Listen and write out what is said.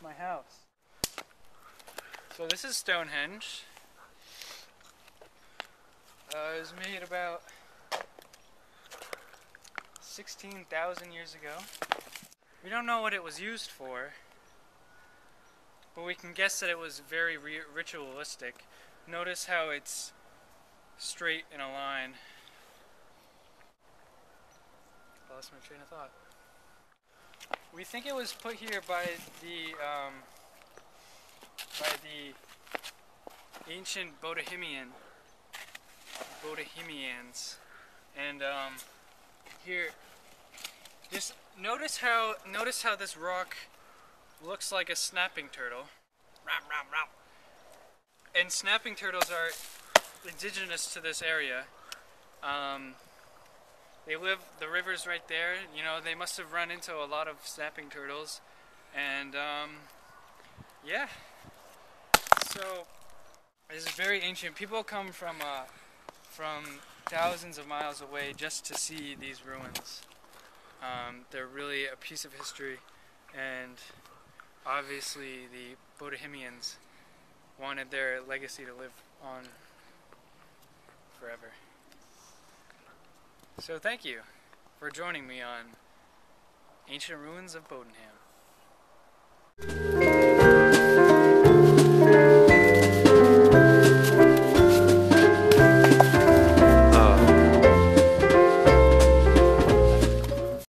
My house. So this is Stonehenge. Uh, it was made about 16,000 years ago. We don't know what it was used for, but we can guess that it was very ritualistic. Notice how it's straight in a line. Lost my train of thought. We think it was put here by the um, by the ancient Bodoinhamian Bodoinhamians, and um, here, just notice how notice how this rock looks like a snapping turtle. And snapping turtles are indigenous to this area. Um, they live, the river's right there. You know, they must have run into a lot of snapping turtles. And, um, yeah. So, is very ancient. People come from, uh, from thousands of miles away just to see these ruins. Um, they're really a piece of history, and obviously the Bodoinhamians wanted their legacy to live on forever. So thank you for joining me on Ancient Ruins of Bowdoinham.